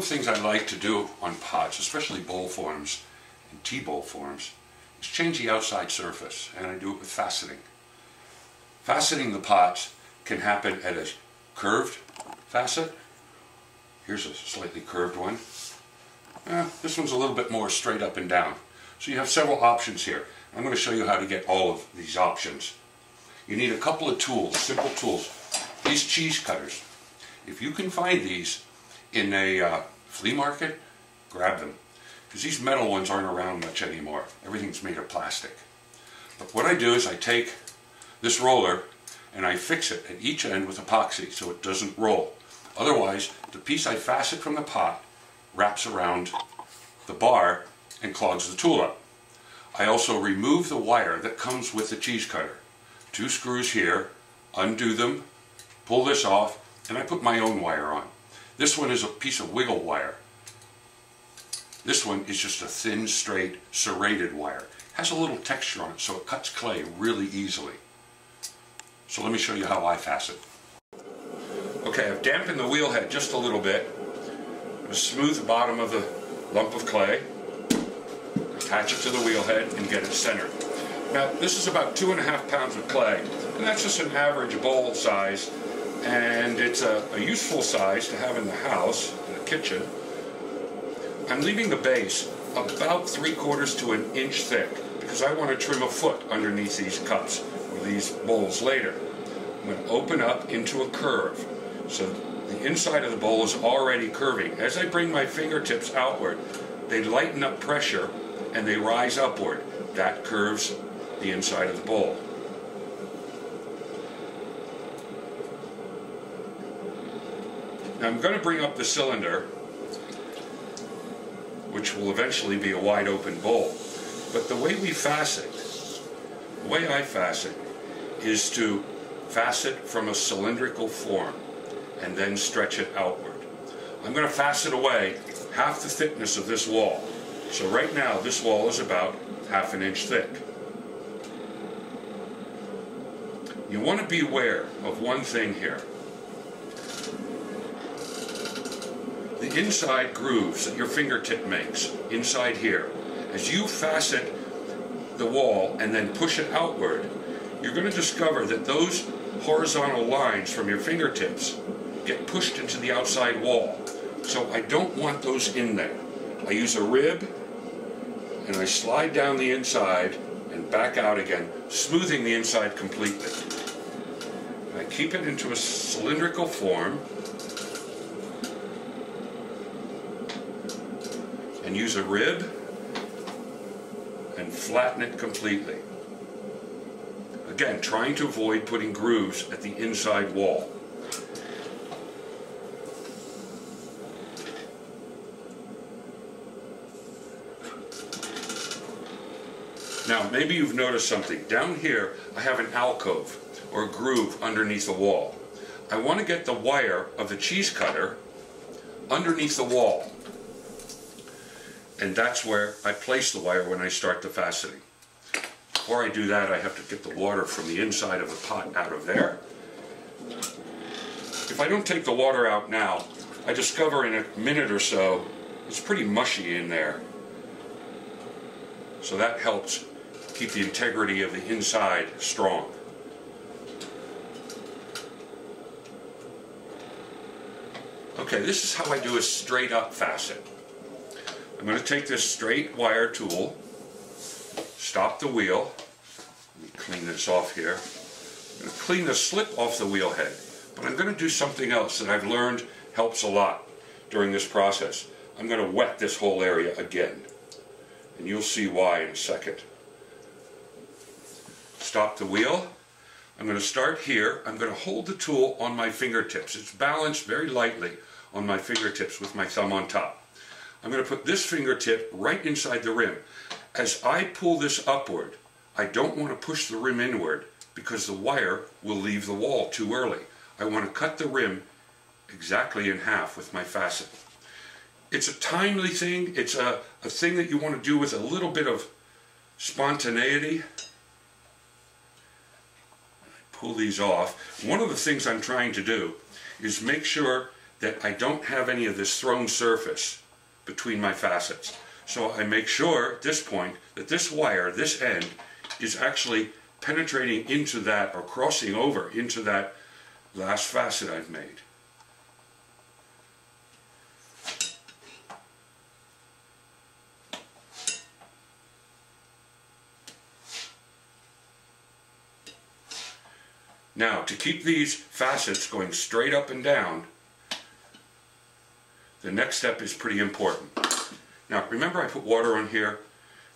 Of the things I like to do on pots, especially bowl forms and tea bowl forms, is change the outside surface, and I do it with faceting. Faceting the pots can happen at a curved facet. Here's a slightly curved one. Eh, this one's a little bit more straight up and down. So you have several options here. I'm going to show you how to get all of these options. You need a couple of tools, simple tools. These cheese cutters. If you can find these, in a uh, flea market, grab them. Because these metal ones aren't around much anymore. Everything's made of plastic. But what I do is I take this roller and I fix it at each end with epoxy so it doesn't roll. Otherwise, the piece I facet from the pot wraps around the bar and clogs the tool up. I also remove the wire that comes with the cheese cutter. Two screws here, undo them, pull this off, and I put my own wire on. This one is a piece of wiggle wire. This one is just a thin, straight, serrated wire. Has a little texture on it, so it cuts clay really easily. So let me show you how I fasten. Okay, I've dampened the wheel head just a little bit. Smooth the bottom of the lump of clay. Attach it to the wheel head and get it centered. Now, this is about two and a half pounds of clay, and that's just an average bowl size and it's a, a, useful size to have in the house, in the kitchen. I'm leaving the base about three quarters to an inch thick because I want to trim a foot underneath these cups or these bowls later. I'm going to open up into a curve. So the inside of the bowl is already curving. As I bring my fingertips outward, they lighten up pressure and they rise upward. That curves the inside of the bowl. I'm going to bring up the cylinder, which will eventually be a wide open bowl. But the way we facet, the way I facet, is to facet from a cylindrical form and then stretch it outward. I'm going to facet away half the thickness of this wall. So right now this wall is about half an inch thick. You want to be aware of one thing here. The inside grooves that your fingertip makes, inside here, as you facet the wall and then push it outward, you're going to discover that those horizontal lines from your fingertips get pushed into the outside wall. So I don't want those in there. I use a rib and I slide down the inside and back out again, smoothing the inside completely. I keep it into a cylindrical form and use a rib and flatten it completely. Again, trying to avoid putting grooves at the inside wall. Now, maybe you've noticed something. Down here, I have an alcove, or groove, underneath the wall. I want to get the wire of the cheese cutter underneath the wall and that's where I place the wire when I start the faceting. Before I do that, I have to get the water from the inside of the pot out of there. If I don't take the water out now, I discover in a minute or so, it's pretty mushy in there. So that helps keep the integrity of the inside strong. Okay, this is how I do a straight up facet. I'm going to take this straight wire tool, stop the wheel, clean this off here. I'm going to clean the slip off the wheel head, but I'm going to do something else that I've learned helps a lot during this process. I'm going to wet this whole area again, and you'll see why in a second. Stop the wheel. I'm going to start here. I'm going to hold the tool on my fingertips. It's balanced very lightly on my fingertips with my thumb on top. I'm going to put this fingertip right inside the rim. As I pull this upward, I don't want to push the rim inward because the wire will leave the wall too early. I want to cut the rim exactly in half with my facet. It's a timely thing. It's a, a thing that you want to do with a little bit of spontaneity. Pull these off. One of the things I'm trying to do is make sure that I don't have any of this thrown surface between my facets. So I make sure at this point that this wire, this end, is actually penetrating into that or crossing over into that last facet I've made. Now, to keep these facets going straight up and down, the next step is pretty important. Now, remember I put water on here?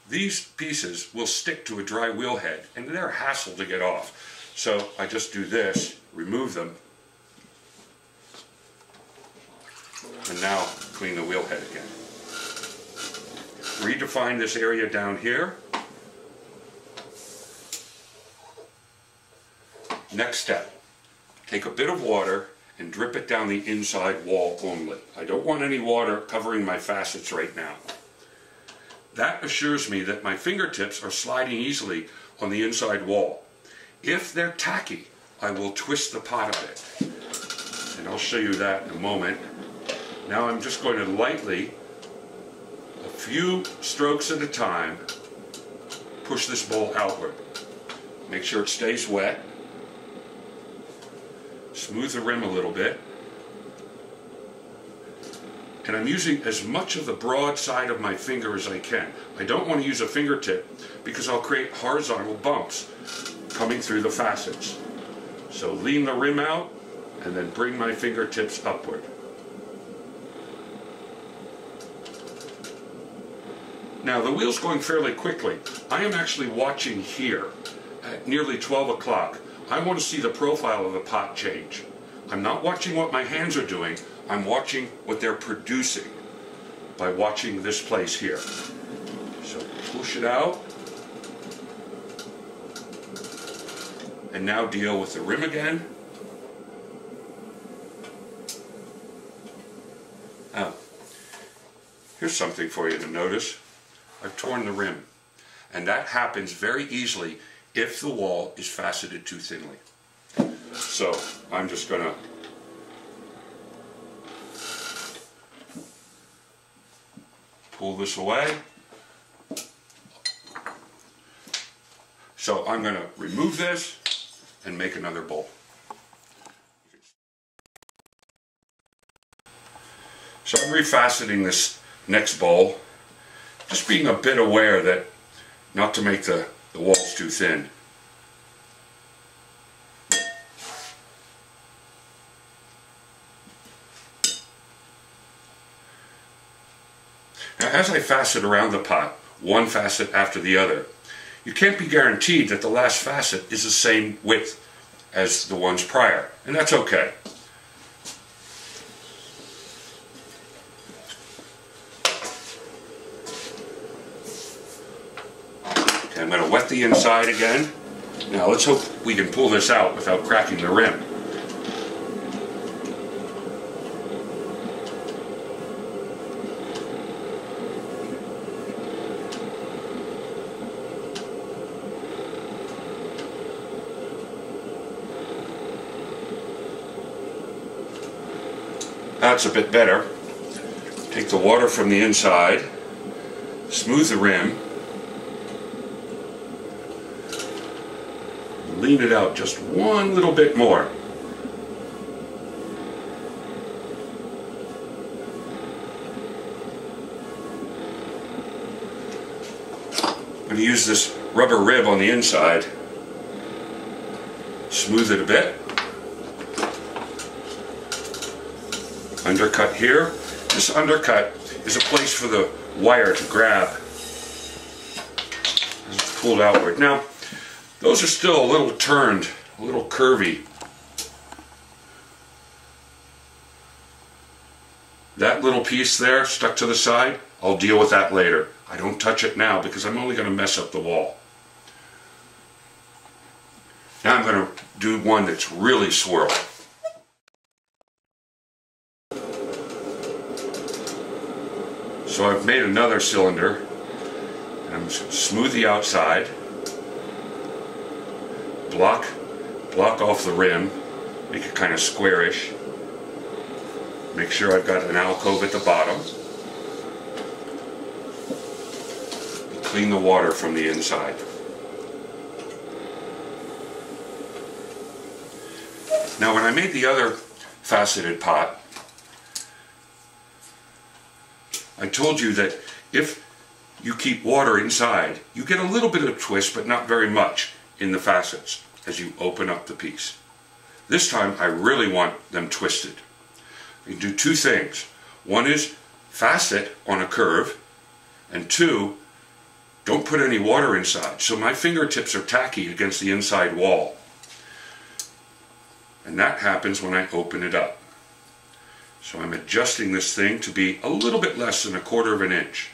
These pieces will stick to a dry wheel head, and they're a hassle to get off. So I just do this, remove them, and now clean the wheel head again. Redefine this area down here. Next step, take a bit of water and drip it down the inside wall only. I don't want any water covering my facets right now. That assures me that my fingertips are sliding easily on the inside wall. If they're tacky, I will twist the pot a bit. And I'll show you that in a moment. Now I'm just going to lightly, a few strokes at a time, push this bowl outward. Make sure it stays wet smooth the rim a little bit. And I'm using as much of the broad side of my finger as I can. I don't want to use a fingertip because I'll create horizontal bumps coming through the facets. So lean the rim out and then bring my fingertips upward. Now the wheel's going fairly quickly. I am actually watching here at nearly 12 o'clock I want to see the profile of the pot change. I'm not watching what my hands are doing, I'm watching what they're producing by watching this place here. So push it out. And now deal with the rim again. Now, here's something for you to notice. I've torn the rim. And that happens very easily if the wall is faceted too thinly. So I'm just going to pull this away. So I'm going to remove this and make another bowl. So I'm refaceting this next bowl, just being a bit aware that not to make the the wall's too thin. Now as I facet around the pot, one facet after the other, you can't be guaranteed that the last facet is the same width as the ones prior, and that's okay. I'm going to wet the inside again. Now let's hope we can pull this out without cracking the rim. That's a bit better. Take the water from the inside, smooth the rim, lean it out just one little bit more. I'm going to use this rubber rib on the inside, smooth it a bit, undercut here. This undercut is a place for the wire to grab. Pulled outward. Now, those are still a little turned, a little curvy. That little piece there stuck to the side, I'll deal with that later. I don't touch it now because I'm only going to mess up the wall. Now I'm going to do one that's really swirled. So I've made another cylinder. And I'm going to smooth the outside block, block off the rim, make it kind of squarish. Make sure I've got an alcove at the bottom. Clean the water from the inside. Now when I made the other faceted pot, I told you that if you keep water inside, you get a little bit of twist, but not very much in the facets as you open up the piece. This time I really want them twisted. You do two things. One is facet on a curve, and two, don't put any water inside. So my fingertips are tacky against the inside wall. And that happens when I open it up. So I'm adjusting this thing to be a little bit less than a quarter of an inch.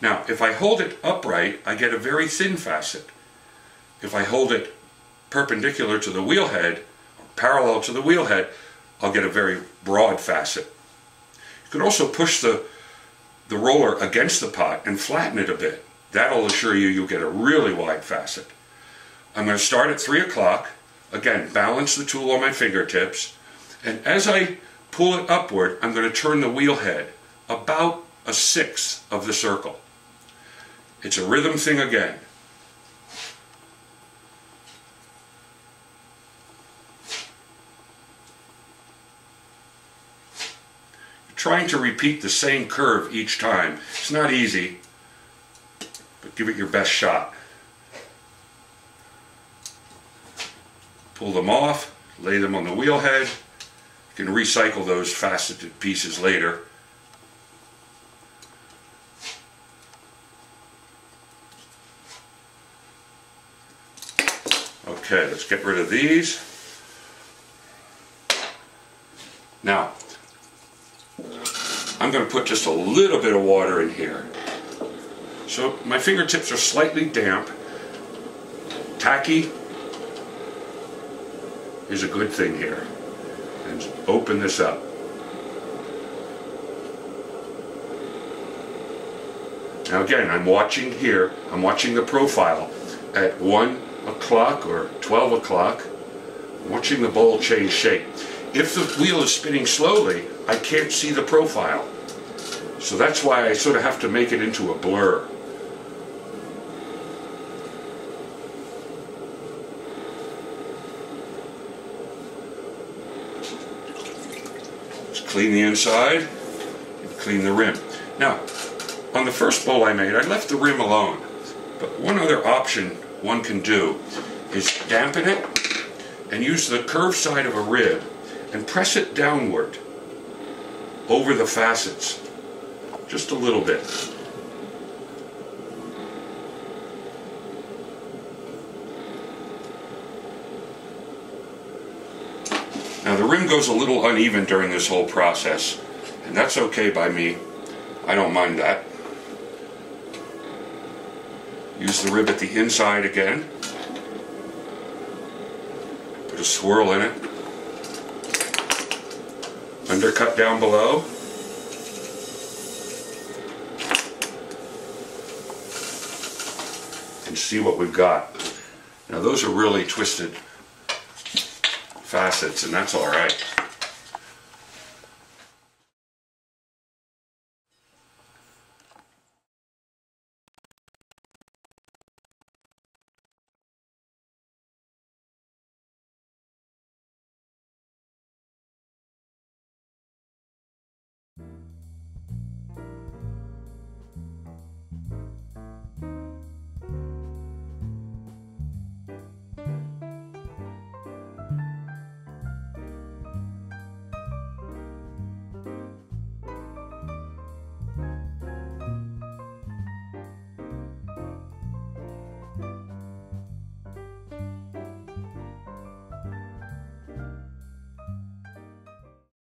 Now, if I hold it upright, I get a very thin facet. If I hold it perpendicular to the wheel head, or parallel to the wheel head, I'll get a very broad facet. You can also push the, the roller against the pot and flatten it a bit. That'll assure you you'll get a really wide facet. I'm going to start at 3 o'clock. Again, balance the tool on my fingertips. And as I pull it upward, I'm going to turn the wheel head about a sixth of the circle. It's a rhythm thing again. Trying to repeat the same curve each time. It's not easy, but give it your best shot. Pull them off, lay them on the wheel head. You can recycle those faceted pieces later. Okay, let's get rid of these. Now, I'm going to put just a little bit of water in here. So my fingertips are slightly damp. Tacky is a good thing here. And open this up. Now again, I'm watching here, I'm watching the profile at 1 o'clock or 12 o'clock, watching the bowl change shape. If the wheel is spinning slowly, I can't see the profile. So that's why I sort of have to make it into a blur. Let's clean the inside and clean the rim. Now, on the first bowl I made, I left the rim alone. But one other option one can do is dampen it and use the curved side of a rib and press it downward over the facets just a little bit. Now the rim goes a little uneven during this whole process, and that's okay by me. I don't mind that. Use the rib at the inside again. Put a swirl in it. Undercut down below. and see what we've got. Now those are really twisted facets and that's all right.